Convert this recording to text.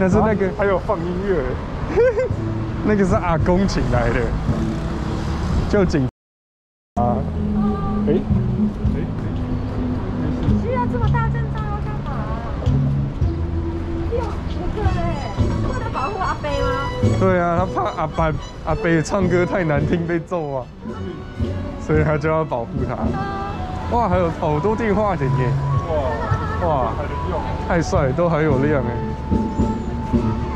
但是那个还有放音乐，那个是阿公请来的，就警啊，哎哎，需要这么大阵仗要干嘛？有这个哎，为了保护阿飞吗？对啊，他怕阿伯阿伯唱歌太难听被揍啊，所以他就要保护他。哇，还有好多电话亭耶！哇哇太帅，都很有亮哎。Mm-hmm.